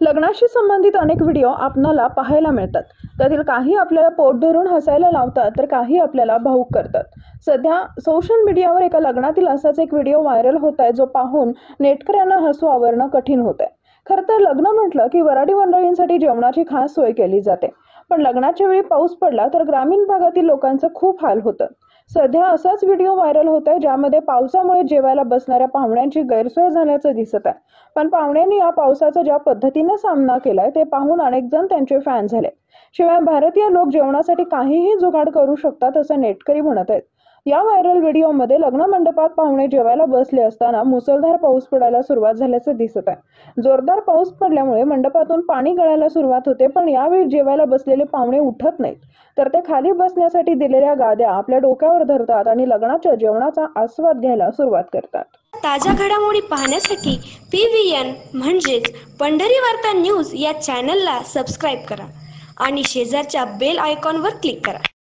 लग्नाशी संबंधित अनेक व्हिडिओ आपणाला पाहायला मिळतात. त्यातील काही आपल्याला पोट धरून हसायला लावतात तर काही आपल्याला भाऊक करतात. सध्या सोशल मीडियावर एका लग्नातील असाच एक व्हिडिओ व्हायरल होत आहे जो पाहून नेटकऱ्यांना हसू आवरणं कठीण होत आहे खरं तर लग्न म्हटलं की वराडी मंडळींसाठी जेवणाची खास सोय केली जाते. पण लग्नाच्या वेळी पाऊस पडला तर ग्रामीण भागातील लोकांचं खूप हाल होतं. सध्या असाच व्हिडिओ व्हायरल होत आहे ज्यामध्ये पावसामुळे जेवायला बसणाऱ्या पाहुण्यांची गैरसोय झाल्याचं दिसत आहे. पण पाहुण्यांनी या पावसाचा ज्या पद्धतीनं सामना केलाय ते पाहून अनेक जण त्यांचे फॅन झाले शिवाय भारतीय लोक जेवणासाठी काहीही जुगाड करू शकतात असं नेटकरी म्हणत आहेत. या व्हायरल व्हिडिओमध्ये लग्न मंडपात पाहुणे जेवायला बसले असताना मुसळधार पाऊस पडायला सुरुवात झाल्याचं दिसत आहे. जोरदार पाऊस पडल्यामुळे मंडपातून पाणी गळायला सुरुवात होते पण यावेळी जेवायला बसलेले पाहुणे उठत नाहीत. तर ते खाली बसण्यासाठी दिलेल्या गाद्या आपल्या डोक्यावर धरतात आणि लग्नाच्या जेवणाचा आस्वाद घ्यायला सुरुवात करतात. ताज्या घडामोडी पाहण्यासाठी पी व्ही एन म्हणजेच पंढरी वार्ता न्यूज या चॅनलला सबस्क्राईब करा आणि शेजारच्या बेल आयकॉनवर क्लिक करा.